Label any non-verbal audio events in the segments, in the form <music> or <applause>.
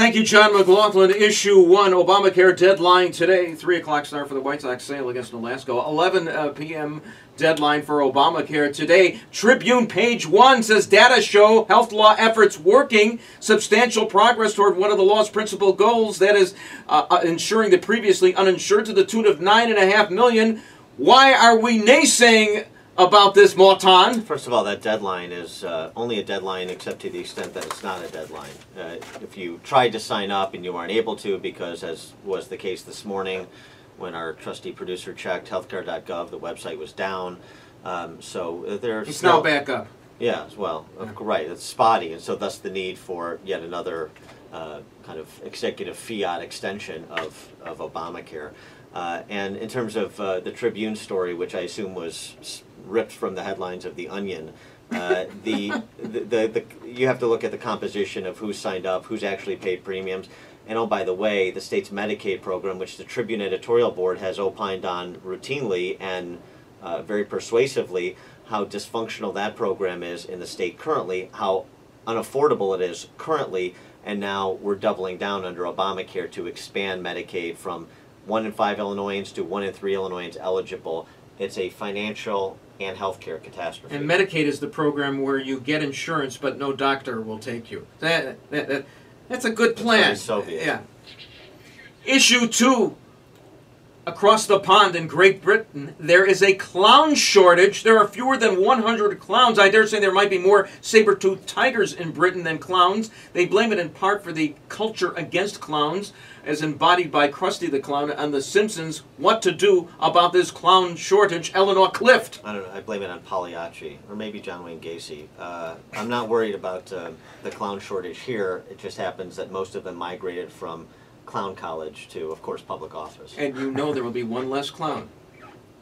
Thank you, John McLaughlin. Issue one, Obamacare deadline today. Three o'clock start for the White Sox sale against Alaska. 11 uh, p.m. deadline for Obamacare today. Tribune page one says data show health law efforts working. Substantial progress toward one of the law's principal goals, that is, uh, uh, ensuring the previously uninsured to the tune of nine and a half million. Why are we naysaying about this, Morton? First of all, that deadline is uh, only a deadline except to the extent that it's not a deadline. Uh, if you tried to sign up and you weren't able to, because as was the case this morning when our trusty producer checked healthcare.gov, the website was down. Um, so uh, there's It's no- now back up. Yeah, as well, of- right. It's spotty, and so thus the need for yet another uh, kind of executive fiat extension of, of Obamacare. Uh, and in terms of uh, the Tribune story, which I assume was ripped from the headlines of The Onion, uh, <laughs> the, the, the, the you have to look at the composition of who's signed up, who's actually paid premiums. And oh, by the way, the state's Medicaid program, which the Tribune editorial board has opined on routinely and uh, very persuasively, how dysfunctional that program is in the state currently, how unaffordable it is currently, and now we're doubling down under Obamacare to expand Medicaid from one in five Illinoisans to one in three Illinoisans eligible. It's a financial and healthcare catastrophe. And Medicaid is the program where you get insurance, but no doctor will take you. That, that, that that's a good plan. Soviet. Yeah. Issue two. Across the pond in Great Britain, there is a clown shortage. There are fewer than 100 clowns. I dare say there might be more saber-toothed tigers in Britain than clowns. They blame it in part for the culture against clowns, as embodied by Krusty the Clown on The Simpsons. What to do about this clown shortage? Eleanor Clift. I don't know. I blame it on Pagliacci or maybe John Wayne Gacy. Uh, I'm not worried about uh, the clown shortage here. It just happens that most of them migrated from clown college to, of course, public office. And you know there will be one less clown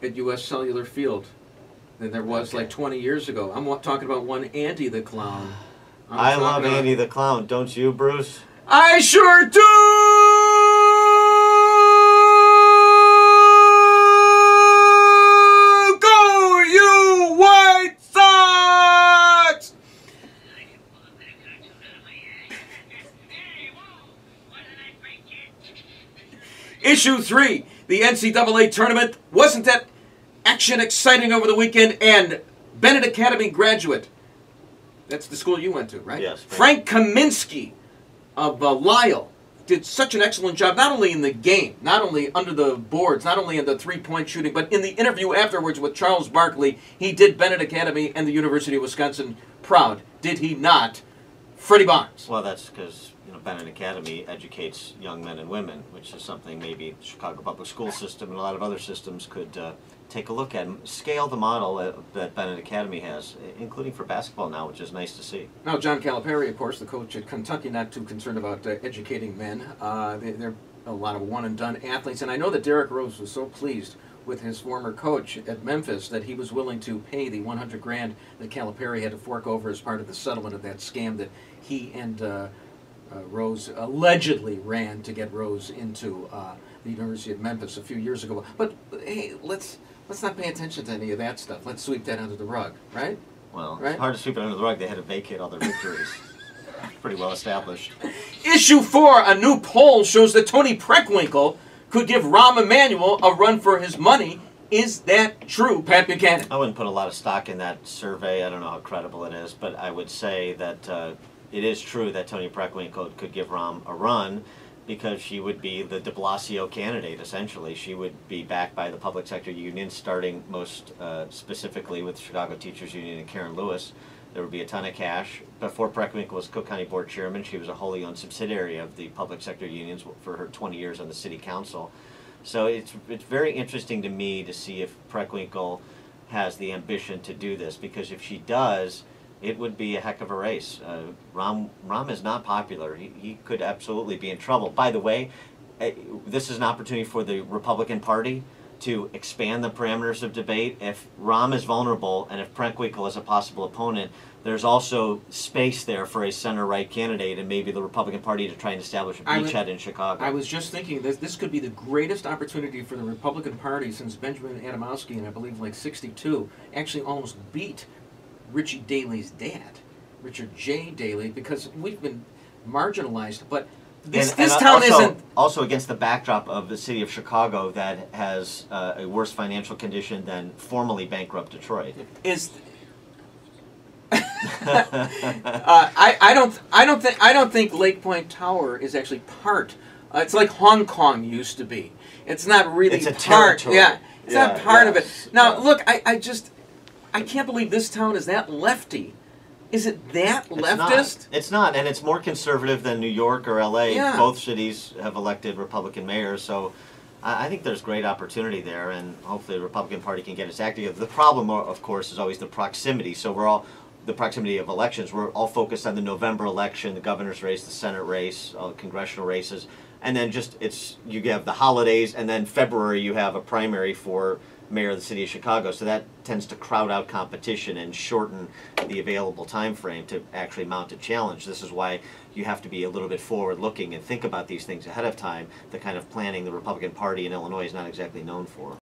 at U.S. Cellular Field than there was like 20 years ago. I'm talking about one Andy the Clown. I'm I love about- Andy the Clown, don't you, Bruce? I sure do! Go, you White Sox! Issue 3, the NCAA tournament. Wasn't that action exciting over the weekend? And Benet Academy graduate. That's the school you went to, right? Yes. Frank Kaminsky of uh, Lisle did such an excellent job, not only in the game, not only under the boards, not only in the three point shooting, but in the interview afterwards with Charles Barkley. He did Benet Academy and the University of Wisconsin proud, did he not? Freddie Barnes. Well, that's because you know Benet Academy educates young men and women, which is something maybe the Chicago public school system and a lot of other systems could uh, take a look at. and Scale the model uh, that Benet Academy has, including for basketball now, which is nice to see. Now, John Calipari, of course, the coach at Kentucky, not too concerned about uh, educating men. Uh, they, they're a lot of one and done athletes. And I know that Derrick Rose was so pleased with his former coach at Memphis that he was willing to pay the 100 grand that Calipari had to fork over as part of the settlement of that scam that he and uh, uh, Rose allegedly ran to get Rose into uh, the University of Memphis a few years ago. But hey, let's let's not pay attention to any of that stuff. Let's sweep that under the rug, right? Well, Right. it's hard to sweep it under the rug. They had to vacate all their victories. <laughs> Pretty well established. Issue four, a new poll shows that Toni Preckwinkle could give Rahm Emanuel a run for his money. Is that true, Pat Buchanan? I wouldn't put a lot of stock in that survey. I don't know how credible it is, but I would say that uh, it is true that Toni Preckwinkle could give Rahm a run because she would be the de Blasio candidate, essentially. She would be backed by the public sector unions, starting most uh, specifically with Chicago Teachers Union and Karen Lewis. There would be a ton of cash. Before Preckwinkle was Cook County Board Chairman, she was a wholly owned subsidiary of the public sector unions for her 20 years on the city council. So it's it's very interesting to me to see if Preckwinkle has the ambition to do this because if she does, it would be a heck of a race. Uh, Rahm Rahm is not popular. He, he could absolutely be in trouble. By the way, uh, this is an opportunity for the Republican Party to expand the parameters of debate. If Rahm is vulnerable and if Preckwinkle is a possible opponent, there's also space there for a center-right candidate and maybe the Republican Party to try and establish a beachhead in Chicago. I was just thinking that this could be the greatest opportunity for the Republican Party since Benjamin Adamowski, in I believe like 62, actually almost beat Richie Daley's dad, Richard J. Daley, because we've been marginalized. But This, And- this and town also, isn't. also against the backdrop of the city of Chicago that has uh, a worse financial condition than formerly bankrupt Detroit. is <laughs> uh, I, I don't I don't think I don't think Lake Point Tower is actually part. Uh, it's like Hong Kong used to be. It's not really It's a part. territory. Yeah, it's not Yeah, part of it. Now yeah. look, I, I just I can't believe this town is that lefty. Is it that It's leftist? not. It's not, and it's more conservative than New York or LA. Yeah. Both cities have elected Republican mayors, so I I think there's great opportunity there, and hopefully the Republican Party can get its act together. The problem, of course, is always the proximity. So we're all the proximity of elections. We're all focused on the November election, the governor's race, the Senate race, all the congressional races, and then just it's you have the holidays, and then February you have a primary for mayor of the city of Chicago. So that tends to crowd out competition and shorten the available time frame to actually mount a challenge. This is why you have to be a little bit forward looking and think about these things ahead of time. The kind of planning the Republican Party in Illinois is not exactly known for.